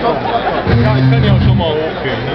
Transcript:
Ja, ich kann ja schon mal hochgehen. Ne?